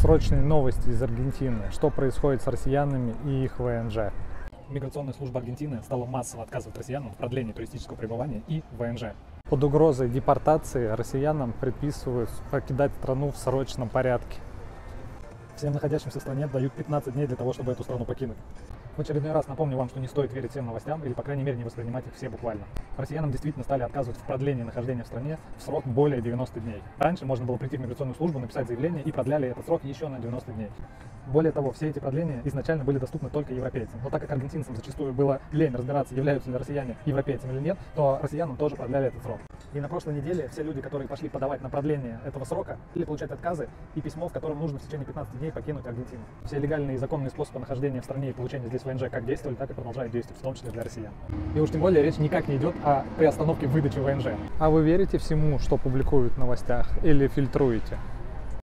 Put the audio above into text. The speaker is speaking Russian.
Срочные новости из Аргентины. Что происходит с россиянами и их ВНЖ? Миграционная служба Аргентины стала массово отказывать россиянам в продлении туристического пребывания и ВНЖ. Под угрозой депортации россиянам предписывают покидать страну в срочном порядке. Всем находящимся в стране дают 15 дней для того, чтобы эту страну покинуть. В очередной раз напомню вам, что не стоит верить всем новостям или, по крайней мере, не воспринимать их все буквально. Россиянам действительно стали отказывать в продлении нахождения в стране в срок более 90 дней. Раньше можно было прийти в миграционную службу, написать заявление и продляли этот срок еще на 90 дней. Более того, все эти продления изначально были доступны только европейцам. Но так как аргентинцам зачастую было лень разбираться, являются ли россияне европейцами или нет, то россиянам тоже продляли этот срок. И на прошлой неделе все люди, которые пошли подавать на продление этого срока, или получать отказы и письмо, в котором нужно в течение 15 дней покинуть Аргентину. Все легальные и законные способы нахождения в стране и получения здесь ВНЖ как действовали, так и продолжают действовать, в том числе для россиян. И уж тем более речь никак не идет о приостановке выдачи ВНЖ. А вы верите всему, что публикуют в новостях или фильтруете?